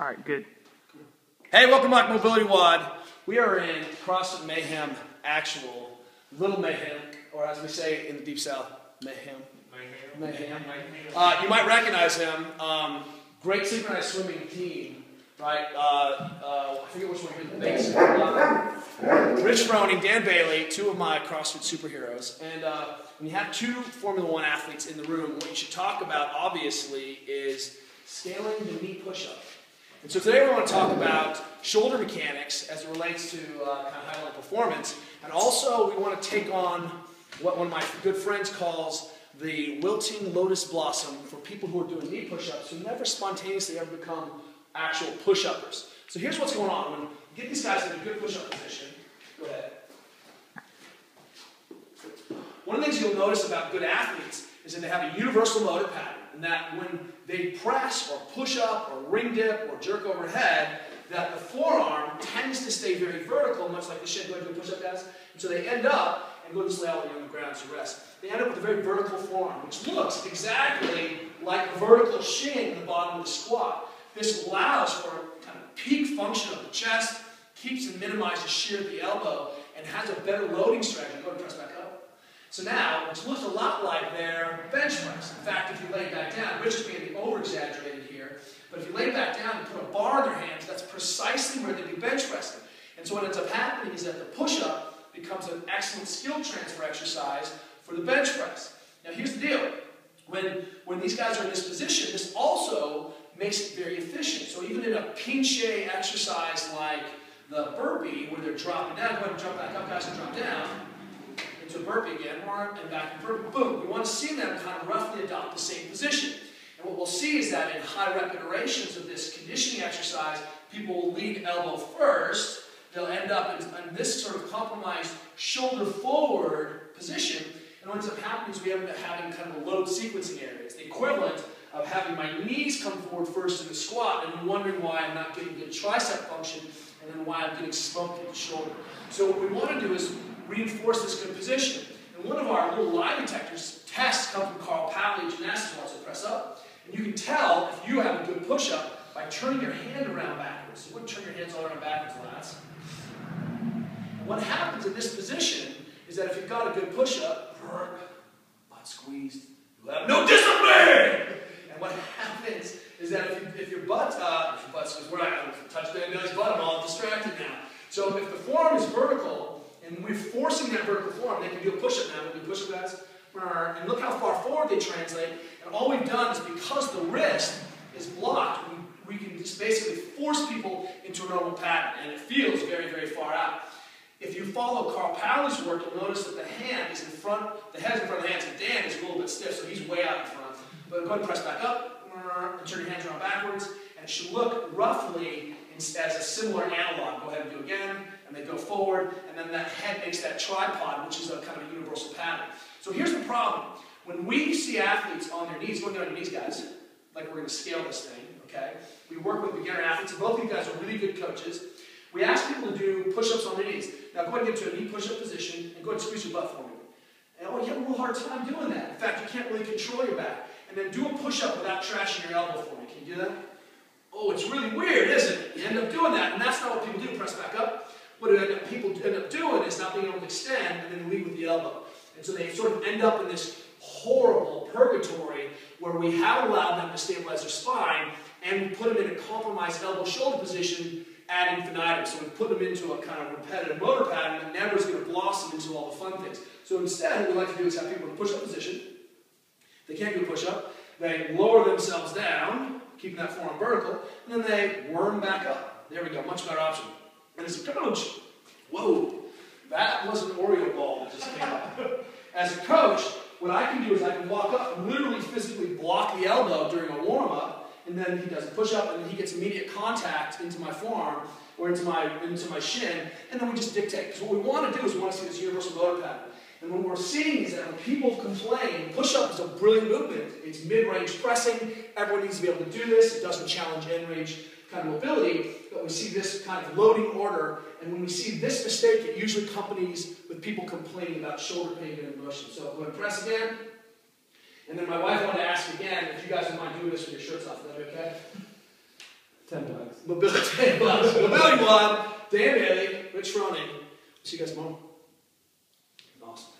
All right, good. Hey, welcome back, MobilityWOD. We are in CrossFit Mayhem Actual, Little Mayhem, or as we say in the Deep South, Mayhem. Mayhem. Uh, you might recognize him. Um, great synchronized swimming team, right? Uh, uh, I forget which one here. The base. Uh, Rich Froning, Dan Bailey, two of my CrossFit superheroes. And uh, when you have two Formula One athletes in the room, what you should talk about, obviously, is scaling the knee push-up. And so today we want to talk about shoulder mechanics as it relates to uh, kind of high level performance. And also we want to take on what one of my good friends calls the wilting lotus blossom for people who are doing knee push-ups who never spontaneously ever become actual push-uppers. So here's what's going on. When you get these guys in a good push-up position, go ahead. One of the things you'll notice about good athletes is that they have a universal motor pattern and that when they press or push up or ring dip or jerk overhead, that the forearm tends to stay very vertical, much like the shin going to a push-up does. And so they end up, and go to this layout on the ground to rest, they end up with a very vertical forearm, which looks exactly like a vertical shin in the bottom of the squat. This allows for kind of peak function of the chest, keeps and minimizes shear at the elbow, and has a better loading strategy. Go and press back up. So now, it looks a lot like their bench press. In fact, if you lay it back down, Rich is being over-exaggerated here, but if you lay it back down and put a bar in their hands, that's precisely where they'd be bench pressing. And so what ends up happening is that the push-up becomes an excellent skill transfer exercise for the bench press. Now here's the deal. When, when these guys are in this position, this also makes it very efficient. So even in a pinche exercise like the burpee, where they're dropping down, go ahead and jump back up, guys, and drop down into burpee again, arm and back and burpee. Boom. You want to see them kind of roughly adopt the same position. And what we'll see is that in high repetitions of this conditioning exercise, people will lead elbow first. They'll end up in, in this sort of compromised shoulder forward position. And what ends up happening is we end up having kind of a load sequencing area. It's the equivalent of having my knees come forward first in the squat and wondering why I'm not getting good tricep function and then why I'm getting smoked in the shoulder. So what we want to do is reinforce this good position. And one of our little lie detectors tests come from Carl Paoli, gymnastics to press up. And you can tell if you have a good push-up by turning your hand around backwards. You wouldn't turn your hands all around backwards, lads. And what happens in this position is that if you've got a good push-up, butt squeezed, you have no discipline! And what happens is that if, you, if your butt, uh, if your butt squeezed, we're not going to touch butt, I'm all distracted now. So if the form is vertical, and we're forcing that vertical form. They can do a push-up now. Can do push-up guys. And look how far forward they translate. And all we've done is because the wrist is blocked, we, we can just basically force people into a normal pattern. And it feels very, very far out. If you follow Carl Paoli's work, you'll notice that the hand is in front, the head's in front of the hands, and Dan is a little bit stiff, so he's way out in front. But go ahead and press back up, and turn your hands around backwards, and it should look roughly as a similar analog. Go ahead and do it again and they go forward, and then that head makes that tripod, which is a kind of a universal pattern. So here's the problem. When we see athletes on their knees, go down on your knees, guys, like we're going to scale this thing, okay? We work with beginner athletes, and both of you guys are really good coaches. We ask people to do push-ups on their knees. Now go ahead and get to a knee push-up position, and go ahead and squeeze your butt for me. And oh, you have a real hard time doing that. In fact, you can't really control your back. And then do a push-up without trashing your elbow for me. Can you do that? Oh, it's really weird, isn't it? You end up doing that, and that's not what people do. Press back up what end up, people end up doing is not being able to extend and then lead with the elbow. And so they sort of end up in this horrible purgatory where we have allowed them to stabilize their spine and we put them in a compromised elbow shoulder position ad infinitum. So we put them into a kind of repetitive motor pattern that never is going to blossom into all the fun things. So instead, what we like to do is have people in a push-up position. They can't do a push-up. They lower themselves down, keeping that forearm vertical, and then they worm back up. There we go, much better option. And as a coach, whoa, that was an Oreo ball that just came up. As a coach, what I can do is I can walk up and literally physically block the elbow during a warm-up, and then he does a push-up, and then he gets immediate contact into my forearm or into my, into my shin, and then we just dictate. Because what we want to do is we want to see this universal motor pattern. And what we're seeing is that when people complain, push-up is a brilliant movement. It's mid-range pressing. Everyone needs to be able to do this. It doesn't challenge end-range kind of mobility, but we see this kind of loading order, and when we see this mistake, it usually accompanies with people complaining about shoulder pain and motion. So I'm going to press again, and then my wife wanted to ask again if you guys don't mind doing this with your shirts off. Is that okay? Ten bucks. Mobility Plus. Mobility One. Dan Bailey, Rich Froning. See you guys tomorrow. Awesome.